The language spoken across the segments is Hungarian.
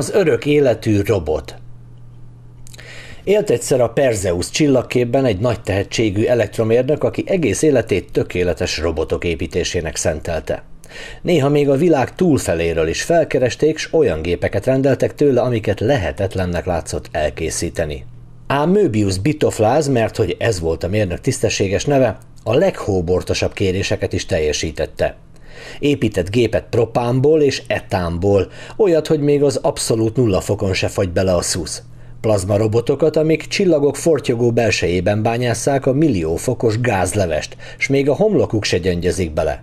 Az örök életű robot. Élt egyszer a Perzeus csillagképben egy nagy tehetségű elektromérnök, aki egész életét tökéletes robotok építésének szentelte. Néha még a világ túlfeléről is felkeresték, s olyan gépeket rendeltek tőle, amiket lehetetlennek látszott elkészíteni. Ám Möbius bitofláz, mert hogy ez volt a mérnök tisztességes neve, a leghóbortosabb kéréseket is teljesítette. Épített gépet propánból és etánból, olyat, hogy még az abszolút nulla fokon se fagy bele a szusz. Plazma robotokat, amik csillagok fortyogó belsejében bányásszák a millió fokos gázlevest, s még a homlokuk se gyöngyezik bele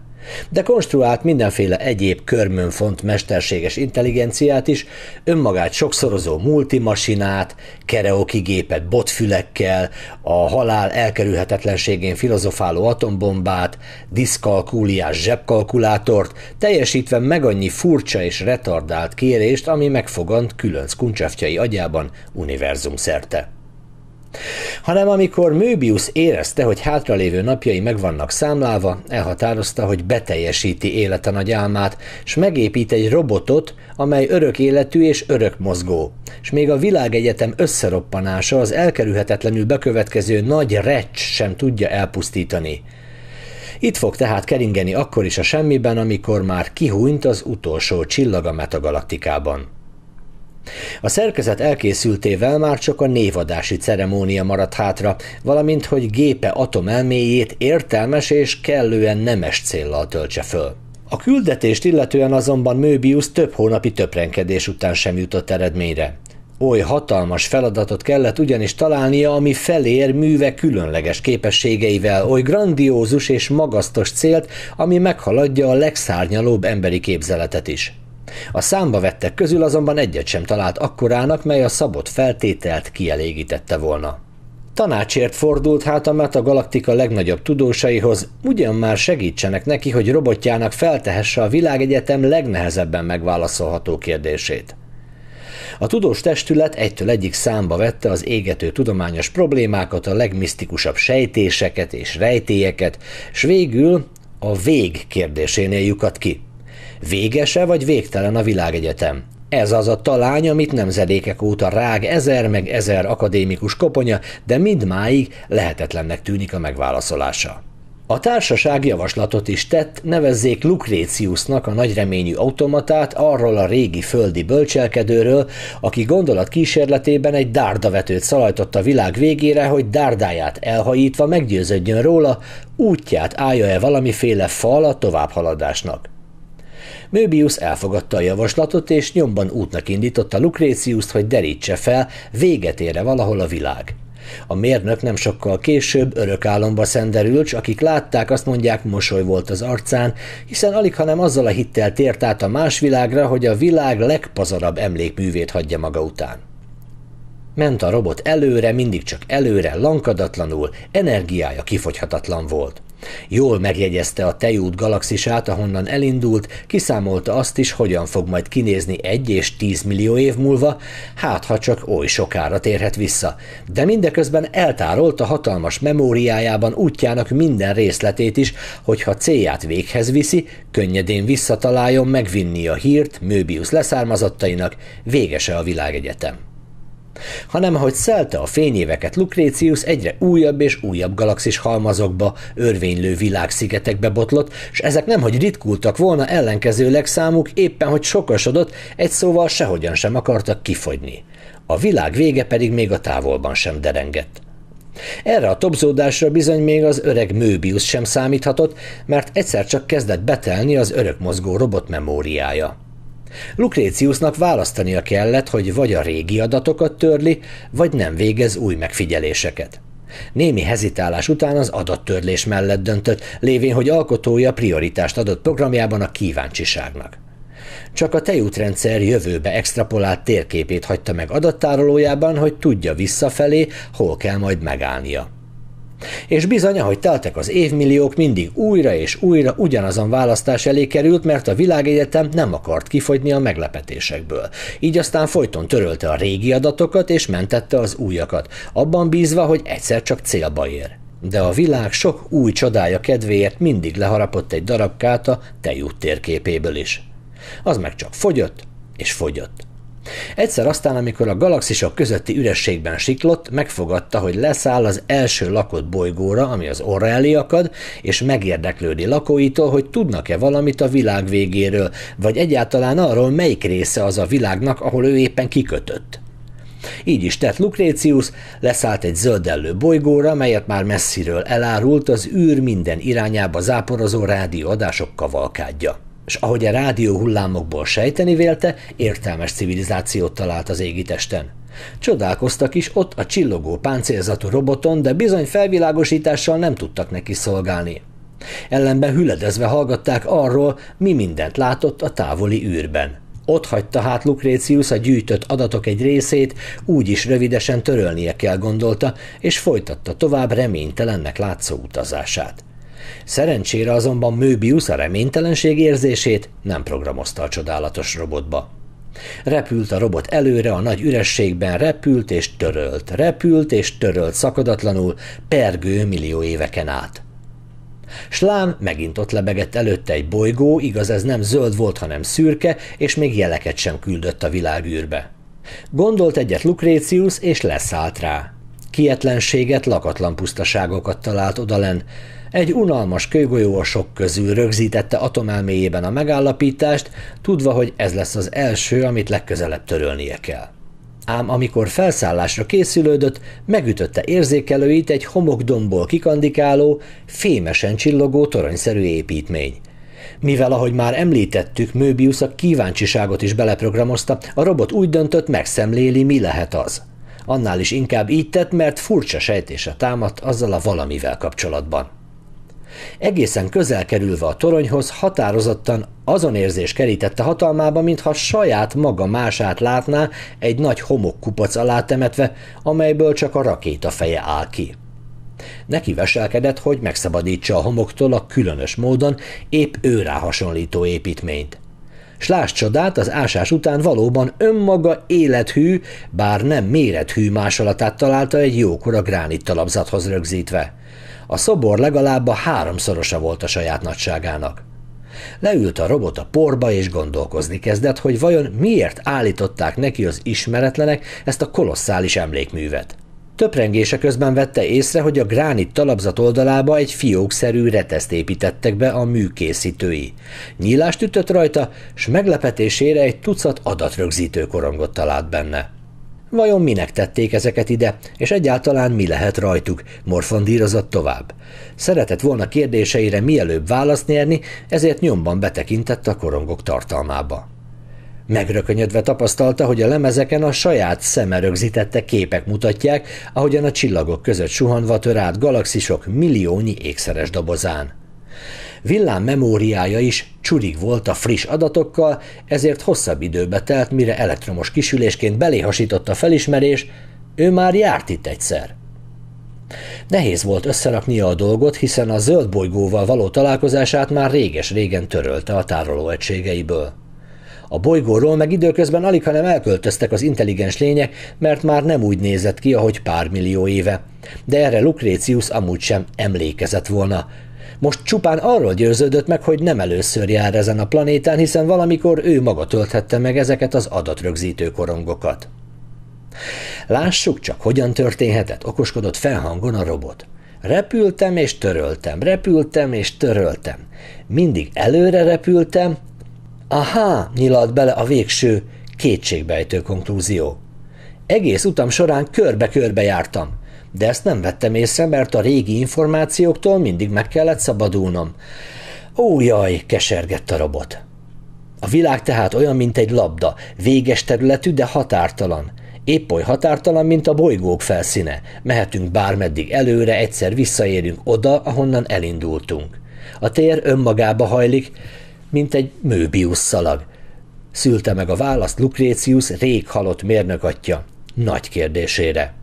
de konstruált mindenféle egyéb körmönfont mesterséges intelligenciát is, önmagát sokszorozó multimasinát, kereoki gépet botfülekkel, a halál elkerülhetetlenségén filozofáló atombombát, diszkalkúliás zsebkalkulátort, teljesítve meg annyi furcsa és retardált kérést, ami megfogant különc kuncsaftjai agyában univerzum szerte hanem amikor Möbius érezte, hogy hátralévő napjai meg vannak számlálva, elhatározta, hogy beteljesíti élete nagy álmát, és megépít egy robotot, amely örök életű és örök mozgó, és még a világegyetem összeroppanása az elkerülhetetlenül bekövetkező nagy recs sem tudja elpusztítani. Itt fog tehát keringeni akkor is a semmiben, amikor már kihúnyt az utolsó csillag a metagalaktikában. A szerkezet elkészültével már csak a névadási ceremónia maradt hátra, valamint hogy gépe atomelméjét értelmes és kellően nemes céllal töltse föl. A küldetést illetően azonban Möbius több hónapi töprenkedés után sem jutott eredményre. Oly hatalmas feladatot kellett ugyanis találnia, ami felér műve különleges képességeivel, oly grandiózus és magasztos célt, ami meghaladja a legszárnyalóbb emberi képzeletet is. A számba vettek közül azonban egyet sem talált akkorának, mely a szabott feltételt kielégítette volna. Tanácsért fordult hát a Meta Galaktika legnagyobb tudósaihoz, ugyan már segítsenek neki, hogy robotjának feltehesse a világegyetem legnehezebben megválaszolható kérdését. A tudós testület egytől egyik számba vette az égető tudományos problémákat, a legmisztikusabb sejtéseket és rejtélyeket, s végül a vég kérdésénél lyukat ki. Végese vagy végtelen a világegyetem? Ez az a talány, amit nemzedékek óta rág ezer meg ezer akadémikus koponya, de mindmáig lehetetlennek tűnik a megválaszolása. A társaság javaslatot is tett, nevezzék Lucréciusnak a nagyreményű automatát arról a régi földi bölcselkedőről, aki gondolat kísérletében egy dárdavetőt szalajtott a világ végére, hogy dárdáját elhajítva meggyőződjön róla, útját állja-e valamiféle fal a továbbhaladásnak. Möbius elfogadta a javaslatot, és nyomban útnak indította Lucréciuszt, hogy derítse fel, véget ére valahol a világ. A mérnök nem sokkal később örök álomba szenderült, akik látták, azt mondják, mosoly volt az arcán, hiszen alig, hanem azzal a hittel tért át a más világra, hogy a világ legpazarabb emlékművét hagyja maga után. Ment a robot előre, mindig csak előre, lankadatlanul, energiája kifogyhatatlan volt. Jól megjegyezte a tejút galaxisát, ahonnan elindult, kiszámolta azt is, hogyan fog majd kinézni egy és tíz millió év múlva, hát ha csak oly sokára térhet vissza. De mindeközben eltárolta hatalmas memóriájában útjának minden részletét is, hogyha célját véghez viszi, könnyedén visszataláljon megvinni a hírt Möbius leszármazottainak, végese a világegyetem hanem ahogy szelte a fényéveket Lucrécius egyre újabb és újabb galaxis halmazokba, örvénylő világszigetekbe botlott, és ezek nem hogy ritkultak volna, ellenkezőleg számuk éppen hogy sokasodott, egy szóval sehogyan sem akartak kifogyni. A világ vége pedig még a távolban sem derengett. Erre a topzódásra bizony még az öreg Möbius sem számíthatott, mert egyszer csak kezdett betelni az örök mozgó robot memóriája. Lukréciusnak választania kellett, hogy vagy a régi adatokat törli, vagy nem végez új megfigyeléseket. Némi hezitálás után az adattörlés mellett döntött, lévén, hogy alkotója prioritást adott programjában a kíváncsiságnak. Csak a tejútrendszer jövőbe extrapolált térképét hagyta meg adattárolójában, hogy tudja visszafelé, hol kell majd megállnia. És bizony, ahogy teltek az évmilliók, mindig újra és újra ugyanazon választás elé került, mert a világegyetem nem akart kifogyni a meglepetésekből. Így aztán folyton törölte a régi adatokat és mentette az újakat, abban bízva, hogy egyszer csak célba ér. De a világ sok új csodája kedvéért mindig leharapott egy darabkát a tejút térképéből is. Az meg csak fogyott és fogyott. Egyszer aztán, amikor a galaxisok közötti ürességben siklott, megfogadta, hogy leszáll az első lakott bolygóra, ami az Orrelli akad, és megérdeklődi lakóitól, hogy tudnak-e valamit a világ végéről, vagy egyáltalán arról, melyik része az a világnak, ahol ő éppen kikötött. Így is tett Lucretius, leszállt egy zöldellő bolygóra, melyet már messziről elárult az űr minden irányába záporozó rádióadások kavalkádja és ahogy a rádió hullámokból sejteni vélte, értelmes civilizációt talált az égitesten. Csodálkoztak is ott a csillogó páncélzatú roboton, de bizony felvilágosítással nem tudtak neki szolgálni. Ellenben hüledezve hallgatták arról, mi mindent látott a távoli űrben. Ott hagyta hát Lucretius a gyűjtött adatok egy részét, úgy is rövidesen törölnie kell gondolta, és folytatta tovább reménytelennek látszó utazását. Szerencsére azonban Möbius a reménytelenség érzését nem programozta a csodálatos robotba. Repült a robot előre a nagy ürességben, repült és törölt, repült és törölt szakadatlanul, pergő millió éveken át. Slám megint ott lebegett előtte egy bolygó, igaz ez nem zöld volt, hanem szürke, és még jeleket sem küldött a világűrbe. Gondolt egyet Lucretius, és leszállt rá. Kietlenséget, lakatlan pusztaságokat talált odalen, egy unalmas kőgolyó a sok közül rögzítette atomelméjében a megállapítást, tudva, hogy ez lesz az első, amit legközelebb törölnie kell. Ám amikor felszállásra készülődött, megütötte érzékelőit egy homokdomból kikandikáló, fémesen csillogó toronyszerű építmény. Mivel, ahogy már említettük, Möbius a kíváncsiságot is beleprogramozta, a robot úgy döntött, megszemléli, mi lehet az. Annál is inkább így tett, mert furcsa sejtése támadt azzal a valamivel kapcsolatban. Egészen közel kerülve a toronyhoz határozottan azon érzés kerítette hatalmába, mintha saját maga mását látná egy nagy homokkupac alá temetve, amelyből csak a rakéta feje áll ki. Neki veselkedett, hogy megszabadítsa a homoktól a különös módon épp őrá hasonlító építményt. S láss csodát, az ásás után valóban önmaga élethű, bár nem mérethű másolatát találta egy jókora gránit talapzathoz rögzítve. A szobor legalább a háromszorosa volt a saját nagyságának. Leült a robot a porba, és gondolkozni kezdett, hogy vajon miért állították neki az ismeretlenek ezt a kolosszális emlékművet. Töprengése közben vette észre, hogy a gránit talapzat oldalába egy fiókszerű reteszt építettek be a műkészítői. Nyílást ütött rajta, s meglepetésére egy tucat adatrögzítő korongot talált benne. Vajon minek tették ezeket ide, és egyáltalán mi lehet rajtuk, morfondírozott tovább. Szeretett volna kérdéseire mielőbb választ nyerni, ezért nyomban betekintett a korongok tartalmába. Megrökönyödve tapasztalta, hogy a lemezeken a saját szeme rögzítette képek mutatják, ahogyan a csillagok között suhanva tör át galaxisok milliónyi ékszeres dobozán. Villám memóriája is csurig volt a friss adatokkal, ezért hosszabb időbe telt, mire elektromos kisülésként beléhasított a felismerés, ő már járt itt egyszer. Nehéz volt összeraknia a dolgot, hiszen a zöld bolygóval való találkozását már réges-régen törölte a tárolóegységeiből. A bolygóról meg időközben alig, hanem elköltöztek az intelligens lények, mert már nem úgy nézett ki, ahogy pár millió éve. De erre Lucretius amúgy sem emlékezett volna, most csupán arról győződött meg, hogy nem először jár ezen a planétán, hiszen valamikor ő maga tölthette meg ezeket az adatrögzítő korongokat. Lássuk csak, hogyan történhetett, okoskodott felhangon a robot. Repültem és töröltem, repültem és töröltem. Mindig előre repültem. Aha, nyilalt bele a végső, kétségbejtő konklúzió. Egész utam során körbe-körbe jártam de ezt nem vettem észre, mert a régi információktól mindig meg kellett szabadulnom. Ó, jaj, kesergett a robot. A világ tehát olyan, mint egy labda, véges területű, de határtalan. Épp oly határtalan, mint a bolygók felszíne. Mehetünk bármeddig előre, egyszer visszaérünk oda, ahonnan elindultunk. A tér önmagába hajlik, mint egy Möbius szalag. Szülte meg a választ Lucretius rég halott mérnök atya nagy kérdésére.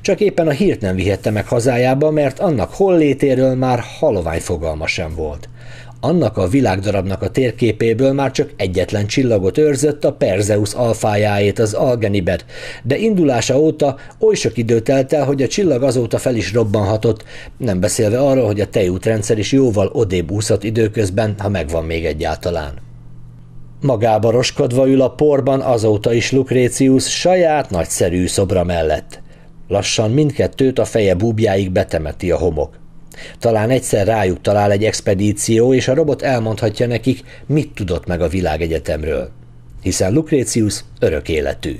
Csak éppen a hírt nem vihette meg hazájába, mert annak hollétéről már halovány fogalma sem volt. Annak a világdarabnak a térképéből már csak egyetlen csillagot őrzött, a Perzeus alfájáét, az Algenibet, de indulása óta oly sok idő telt el, hogy a csillag azóta fel is robbanhatott, nem beszélve arról, hogy a tejútrendszer is jóval odébb úszott időközben, ha megvan még egyáltalán. Magába roskodva ül a porban azóta is Lucrécius saját nagyszerű szobra mellett. Lassan mindkettőt a feje búbjáig betemeti a homok. Talán egyszer rájuk talál egy expedíció, és a robot elmondhatja nekik, mit tudott meg a világegyetemről. Hiszen Lucrécius örök életű.